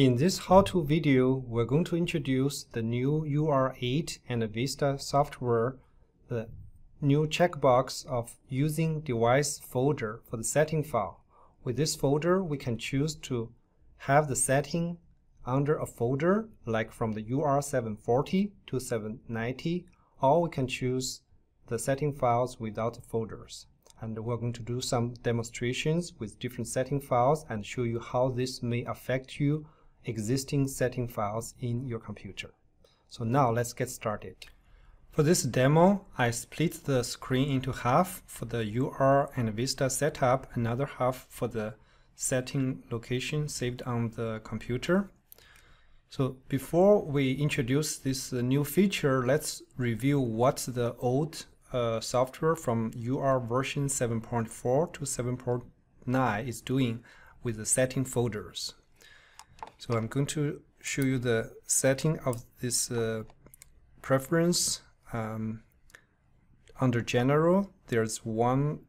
In this how-to video, we're going to introduce the new UR8 EnerVista software, the new checkbox of using device folder for the setting file. With this folder, we can choose to have the setting under a folder, like from the UR740 to 790, or we can choose the setting files without folders. And we're going to do some demonstrations with different setting files and show you how this may affect you existing setting files in your computer. So now let's get started. For this demo, I split the screen into half for the UR EnerVista setup, another half for the setting location saved on the computer. So before we introduce this uh, new feature, let's review what the old uh, software from UR version 7.4 to 7.9 is doing with the setting folders. So I'm going to show you the setting of this uh, preference. Um, under general, there's one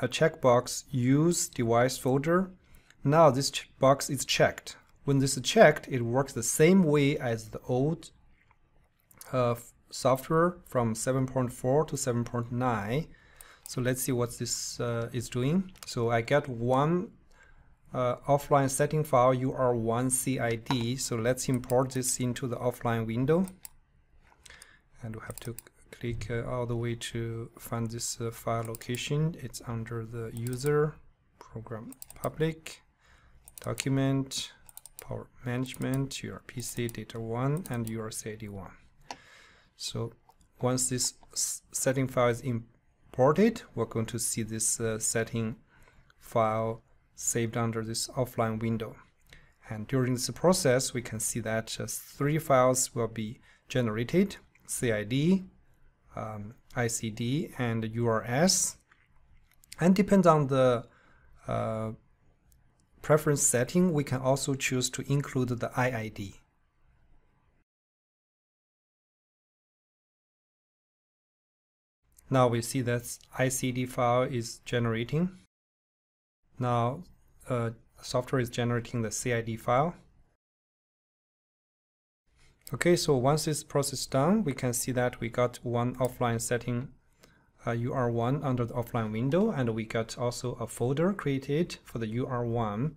a checkbox use device folder. Now this box is checked. When this is checked, it works the same way as the old uh, software from 7.4 to 7.9. So let's see what this uh, is doing. So I get one uh, offline setting file UR1CID. So let's import this into the offline window. And we have to click uh, all the way to find this uh, file location. It's under the user, program public, document, power management, URPC data 1 and your CID 1. So once this setting file is imported, we're going to see this uh, setting file saved under this offline window. And during this process, we can see that uh, three files will be generated, CID, um, ICD, and URS. And depends on the uh, preference setting, we can also choose to include the IID. Now we see that ICD file is generating. Now uh, software is generating the CID file. Okay, so once this process is done, we can see that we got one offline setting uh, UR1 under the offline window, and we got also a folder created for the UR1,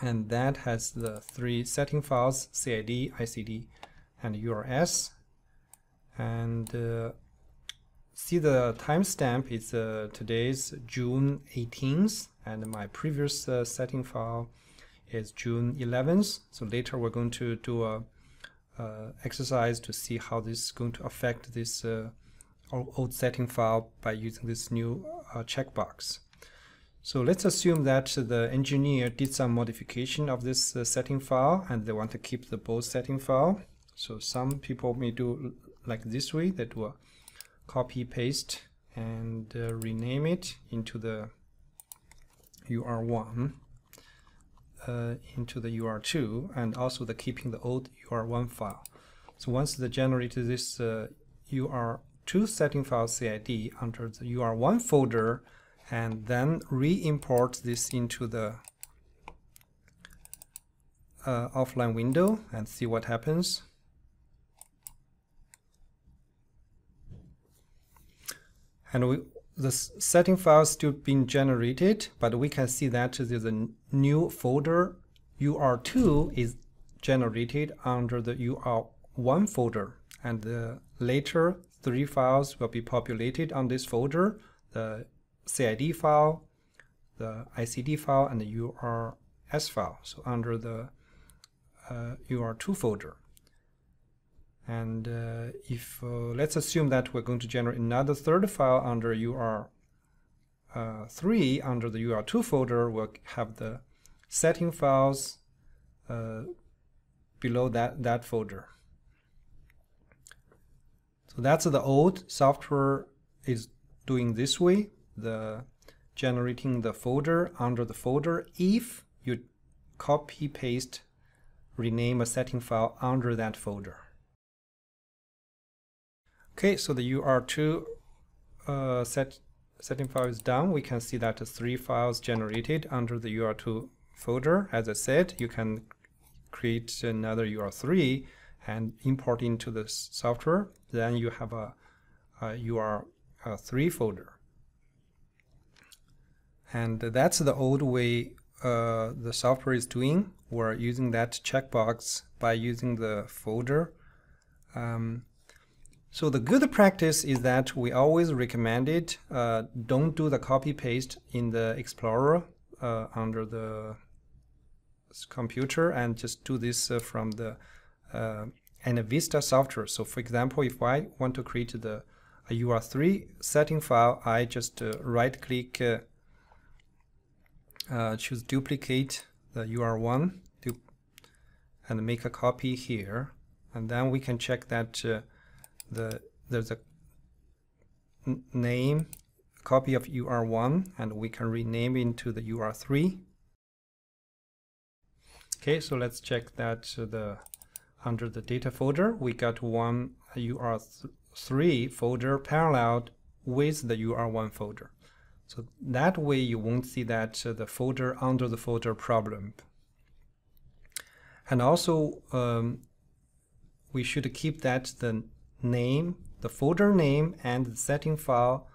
and that has the three setting files, CID, ICD, and URS. And uh, see the timestamp is uh, today's June 18th, and my previous uh, setting file is June 11th. So later we're going to do a exercise to see how this is going to affect this uh, old setting file by using this new uh, checkbox. So let's assume that the engineer did some modification of this uh, setting file and they want to keep the both setting file. So some people may do like this way, they do a copy paste and uh, rename it into the UR1 uh, into the UR2 and also the keeping the old UR1 file. So once they generated this uh, UR2 setting file CID under the UR1 folder and then re-import this into the uh, offline window and see what happens. And we the setting file is still being generated, but we can see that there's a new folder UR2 is generated under the UR1 folder. And the later three files will be populated on this folder, the CID file, the ICD file, and the URS file. So under the uh, UR2 folder. And uh, if uh, let's assume that we're going to generate another third file under UR3 uh, under the UR2 folder, we'll have the setting files uh, below that, that folder. So that's the old software is doing this way, the generating the folder under the folder if you copy paste rename a setting file under that folder. Okay, so the UR2 uh, set, setting file is done. We can see that three files generated under the UR2 folder. As I said, you can create another UR3 and import into the software, then you have a, a UR3 folder. And that's the old way uh, the software is doing. We're using that checkbox by using the folder. Um, so the good practice is that we always recommend it. Uh, don't do the copy paste in the Explorer uh, under the computer and just do this uh, from the uh, Vista software. So for example, if I want to create the a UR3 setting file, I just uh, right click, uh, uh, choose duplicate the UR1 and make a copy here. And then we can check that the there's a name copy of UR1 and we can rename into the UR3 Okay, so let's check that uh, the under the data folder, we got one UR3 folder paralleled with the UR1 folder. So that way you won't see that uh, the folder under the folder problem. And also, um, we should keep that the name, the folder name and the setting file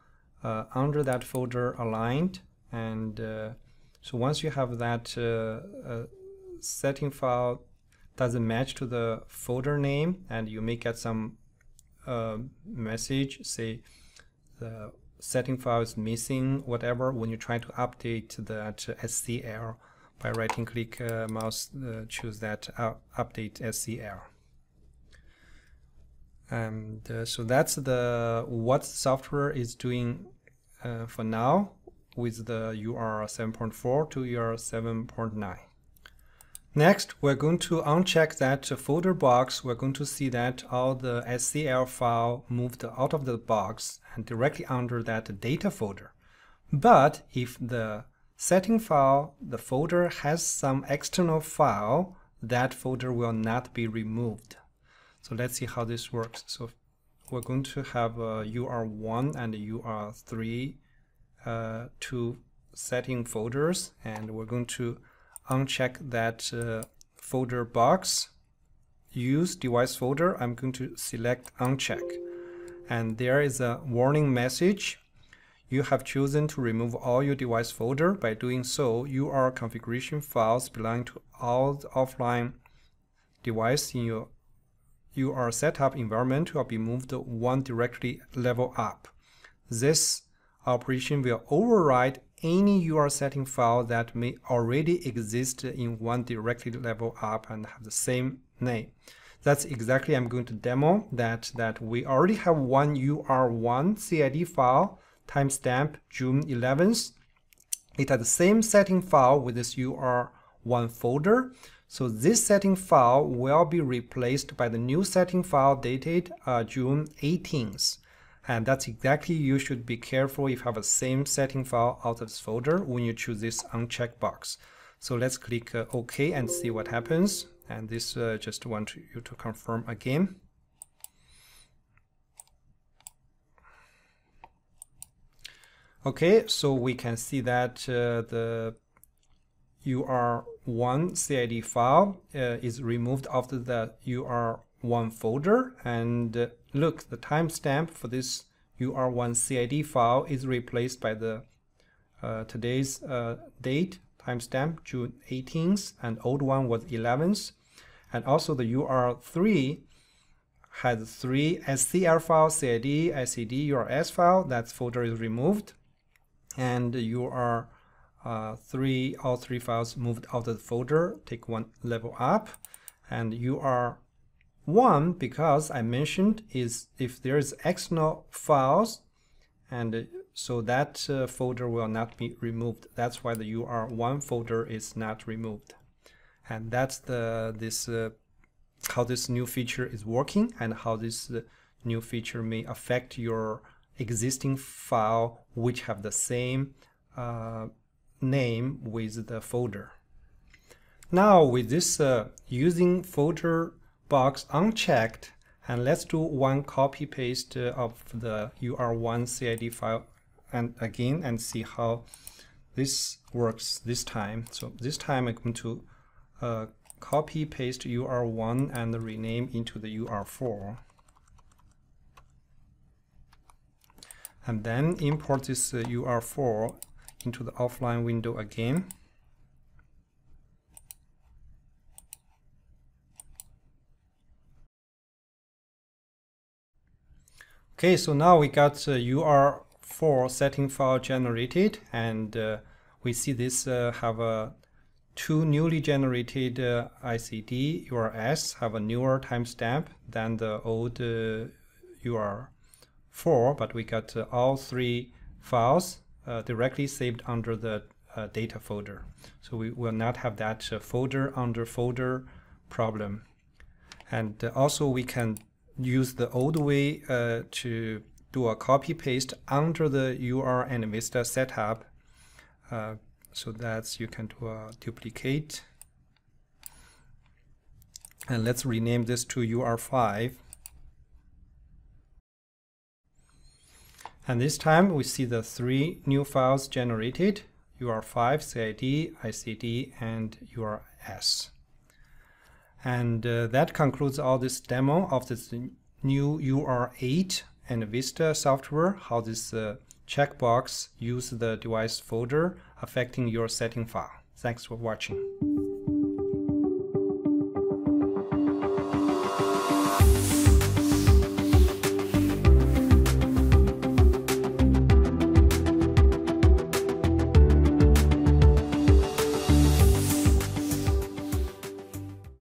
uh, under that folder aligned. And uh, so once you have that uh, uh, setting file doesn't match to the folder name and you may get some uh, message say the setting file is missing whatever when you try to update that SCL by right click uh, mouse choose that update SCL and uh, so that's the what software is doing uh, for now with the UR 7.4 to UR 7.9 Next, we're going to uncheck that folder box. We're going to see that all the SCL file moved out of the box and directly under that data folder. But if the setting file, the folder has some external file, that folder will not be removed. So let's see how this works. So we're going to have a UR1 and a UR3 uh, two setting folders, and we're going to uncheck that uh, folder box, use device folder, I'm going to select uncheck. And there is a warning message. You have chosen to remove all your device folder. By doing so, your configuration files belong to all the offline device in your UR setup environment will be moved one directory level up. This operation will override any UR setting file that may already exist in one directory level up and have the same name. That's exactly I'm going to demo that, that we already have one UR1 CID file, timestamp June 11th. It has the same setting file with this UR1 folder. So this setting file will be replaced by the new setting file dated uh, June 18th. And that's exactly you should be careful if you have a same setting file out of this folder when you choose this uncheck box. So let's click uh, OK and see what happens. And this uh, just want you to confirm again. Okay, so we can see that uh, the UR1 CID file uh, is removed after the UR1 folder. And uh, look, the timestamp for this UR1 CID file is replaced by the uh, today's uh, date timestamp June 18th and old one was 11th and also the UR3 has three SCL file CID SCD URS file. That folder is removed. And UR uh, three all three files moved out of the folder take one level up and UR one, because I mentioned is if there is external files, and so that uh, folder will not be removed. That's why the UR1 folder is not removed. And that's the this uh, how this new feature is working and how this uh, new feature may affect your existing file which have the same uh, name with the folder. Now with this uh, using folder box unchecked and let's do one copy paste uh, of the UR1 CID file and again and see how this works this time. So this time I'm going to uh, copy paste UR1 and rename into the UR4. And then import this uh, UR4 into the offline window again. Okay, so now we got uh, UR4 setting file generated and uh, we see this uh, have a two newly generated uh, ICD URS have a newer timestamp than the old uh, UR4, but we got all three files uh, directly saved under the uh, data folder. So we will not have that uh, folder under folder problem. And also we can use the old way to do a copy paste under the UR EnerVista setup uh, so that you can do a duplicate and let's rename this to UR5 and this time we see the three new files generated UR5, CID, ICD and URS and uh, that concludes all this demo of this new UR8 EnerVista software how this uh, checkbox use the device folder affecting your setting file. Thanks for watching.